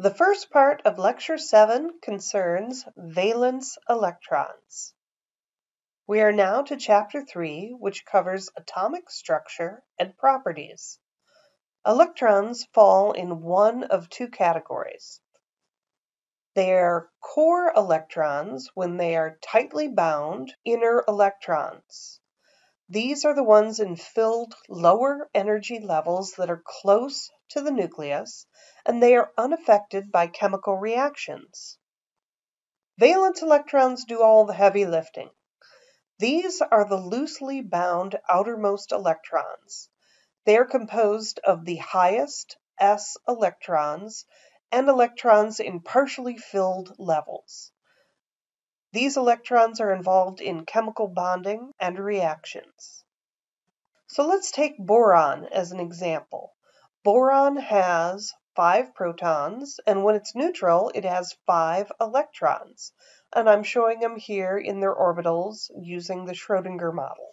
The first part of Lecture 7 concerns valence electrons. We are now to Chapter 3, which covers atomic structure and properties. Electrons fall in one of two categories. They are core electrons when they are tightly bound inner electrons. These are the ones in filled lower energy levels that are close to the nucleus and they are unaffected by chemical reactions. Valence electrons do all the heavy lifting. These are the loosely bound outermost electrons. They are composed of the highest s electrons and electrons in partially filled levels. These electrons are involved in chemical bonding and reactions. So let's take boron as an example. Boron has five protons, and when it's neutral, it has five electrons. And I'm showing them here in their orbitals using the Schrodinger model.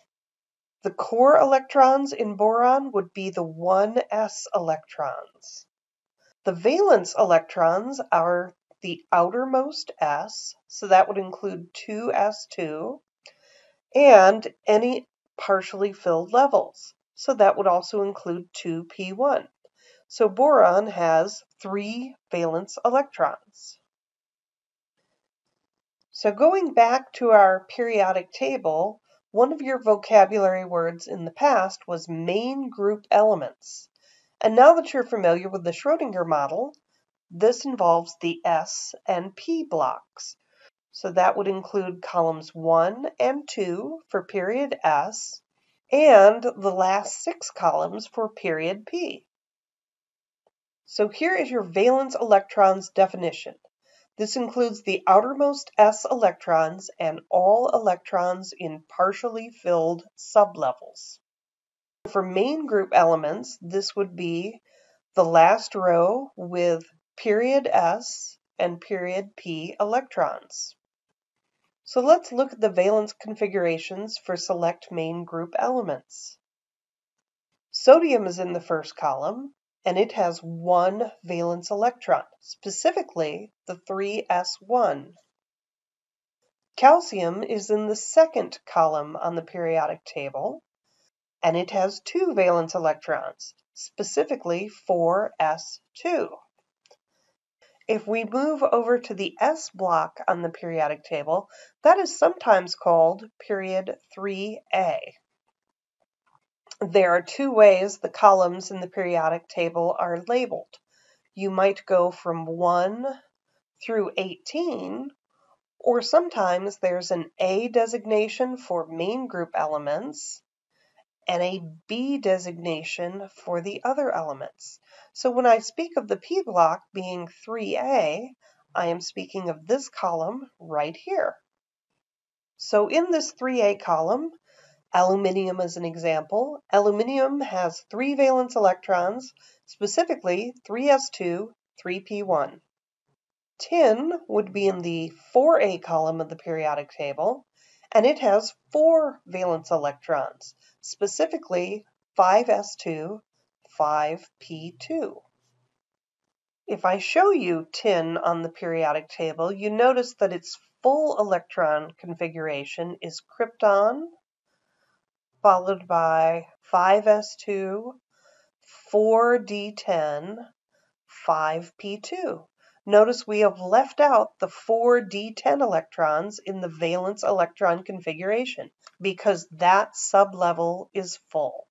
The core electrons in boron would be the 1s electrons. The valence electrons are the outermost s, so that would include 2s2, and any partially filled levels, so that would also include 2p1. So boron has three valence electrons. So going back to our periodic table, one of your vocabulary words in the past was main group elements. And now that you're familiar with the Schrodinger model, this involves the S and P blocks. So that would include columns 1 and 2 for period S and the last six columns for period P. So here is your valence electrons definition. This includes the outermost s electrons and all electrons in partially filled sublevels. For main group elements, this would be the last row with period S and period P electrons. So let's look at the valence configurations for select main group elements. Sodium is in the first column, and it has one valence electron, specifically the 3s1. Calcium is in the second column on the periodic table, and it has two valence electrons, specifically 4s2. If we move over to the S block on the periodic table, that is sometimes called period 3a. There are two ways the columns in the periodic table are labeled. You might go from 1 through 18, or sometimes there's an A designation for main group elements and a B designation for the other elements. So when I speak of the P block being 3A, I am speaking of this column right here. So in this 3A column, Aluminium is an example. Aluminium has three valence electrons, specifically 3s2, 3p1. Tin would be in the 4a column of the periodic table, and it has four valence electrons, specifically 5s2, 5p2. If I show you tin on the periodic table, you notice that its full electron configuration is krypton, followed by 5s2, 4d10, 5p2. Notice we have left out the 4d10 electrons in the valence electron configuration because that sublevel is full.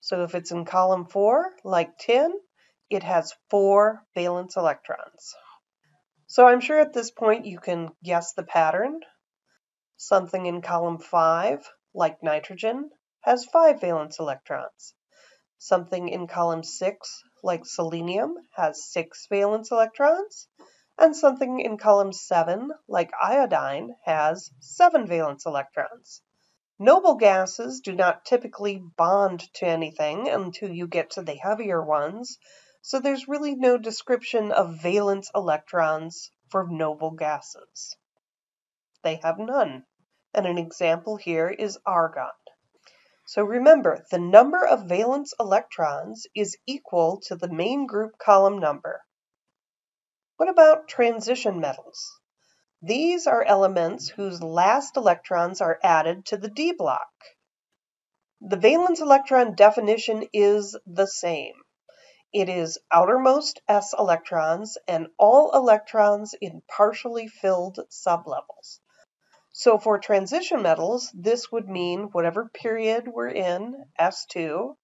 So if it's in column 4, like tin, it has four valence electrons. So I'm sure at this point you can guess the pattern. Something in column 5 like nitrogen, has five valence electrons. Something in column 6, like selenium, has six valence electrons. And something in column 7, like iodine, has seven valence electrons. Noble gases do not typically bond to anything until you get to the heavier ones, so there's really no description of valence electrons for noble gases. They have none and an example here is argon. So remember, the number of valence electrons is equal to the main group column number. What about transition metals? These are elements whose last electrons are added to the d block. The valence electron definition is the same. It is outermost s electrons and all electrons in partially filled sublevels. So for transition metals, this would mean whatever period we're in, S2,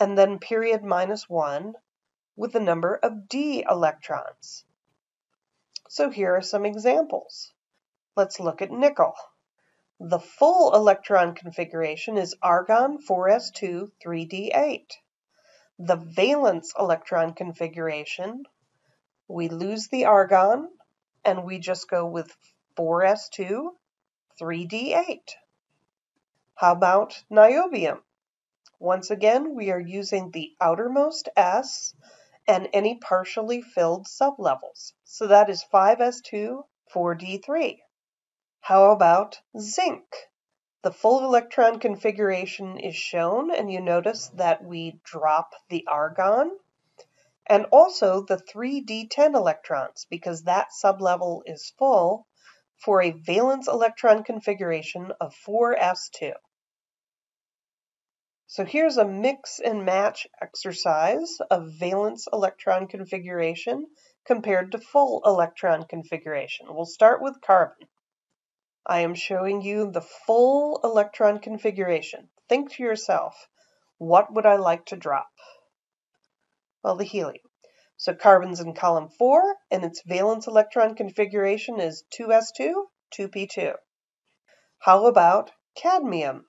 and then period minus 1, with the number of d electrons. So here are some examples. Let's look at nickel. The full electron configuration is argon 4s2 3d8 the valence electron configuration, we lose the argon and we just go with 4s2, 3d8. How about niobium? Once again, we are using the outermost s and any partially filled sublevels. So that is 5s2, 4d3. How about zinc? The full electron configuration is shown and you notice that we drop the argon and also the 3d10 electrons because that sublevel is full for a valence electron configuration of 4s2. So here's a mix and match exercise of valence electron configuration compared to full electron configuration. We'll start with carbon. I am showing you the full electron configuration. Think to yourself, what would I like to drop? Well, the helium. So carbon's in column 4, and its valence electron configuration is 2s2, 2p2. How about cadmium?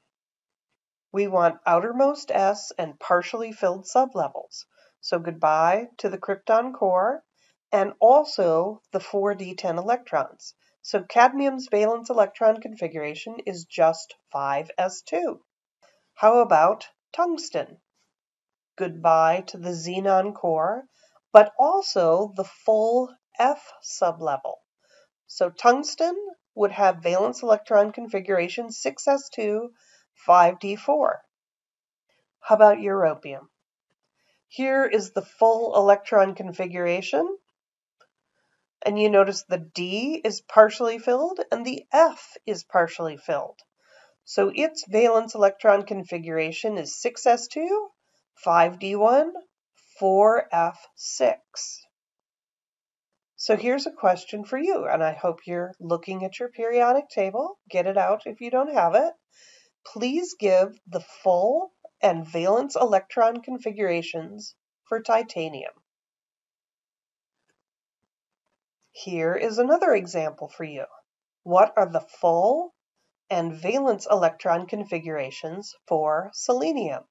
We want outermost s and partially filled sublevels. So goodbye to the krypton core and also the 4d10 electrons. So cadmium's valence electron configuration is just 5s2. How about tungsten? Goodbye to the xenon core, but also the full F sublevel. So tungsten would have valence electron configuration 6s2, 5d4. How about europium? Here is the full electron configuration and you notice the D is partially filled and the F is partially filled. So its valence electron configuration is 6s2, 5d1, 4f6. So here's a question for you, and I hope you're looking at your periodic table. Get it out if you don't have it. Please give the full and valence electron configurations for titanium. Here is another example for you. What are the full and valence electron configurations for selenium?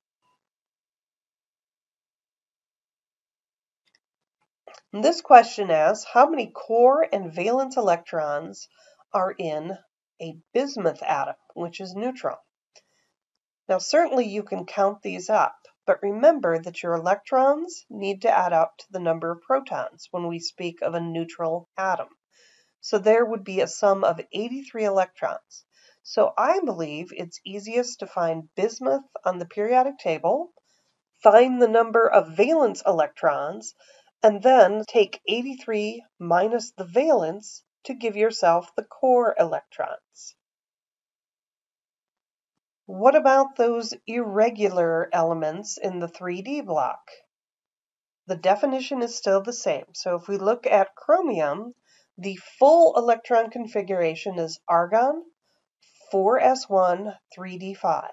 This question asks how many core and valence electrons are in a bismuth atom, which is neutral. Now certainly you can count these up, but remember that your electrons need to add up to the number of protons when we speak of a neutral atom. So there would be a sum of 83 electrons. So I believe it's easiest to find bismuth on the periodic table, find the number of valence electrons, and then take 83 minus the valence to give yourself the core electrons. What about those irregular elements in the 3D block? The definition is still the same. So if we look at chromium, the full electron configuration is argon 4s1 3d5.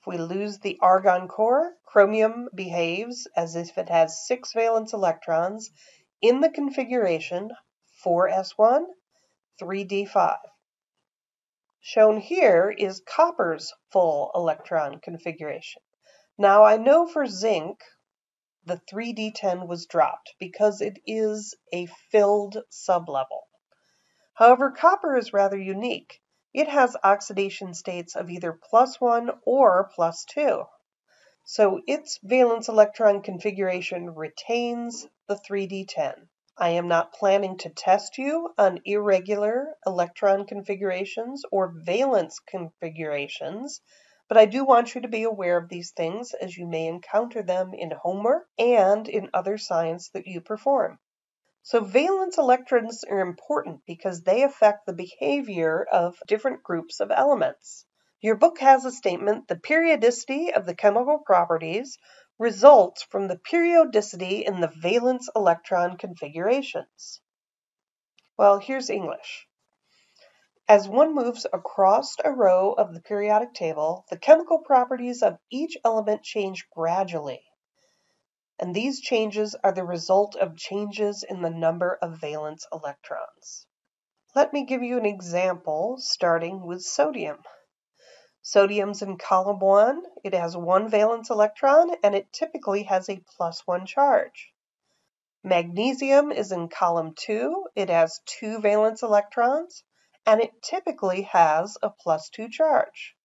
If we lose the argon core, chromium behaves as if it has six valence electrons in the configuration 4s1 3d5. Shown here is copper's full electron configuration. Now I know for zinc the 3d10 was dropped because it is a filled sublevel. However, copper is rather unique. It has oxidation states of either plus 1 or plus 2. So its valence electron configuration retains the 3d10. I am not planning to test you on irregular electron configurations or valence configurations, but I do want you to be aware of these things as you may encounter them in homework and in other science that you perform. So valence electrons are important because they affect the behavior of different groups of elements. Your book has a statement, the periodicity of the chemical properties results from the periodicity in the valence electron configurations. Well, here's English. As one moves across a row of the periodic table, the chemical properties of each element change gradually and these changes are the result of changes in the number of valence electrons. Let me give you an example starting with sodium. Sodium's in column 1, it has one valence electron and it typically has a plus 1 charge. Magnesium is in column 2, it has two valence electrons and it typically has a plus 2 charge.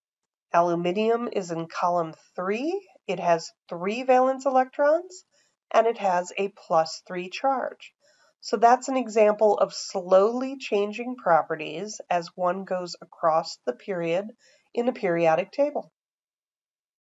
Aluminium is in column 3, it has three valence electrons and it has a plus three charge. So that's an example of slowly changing properties as one goes across the period in a periodic table.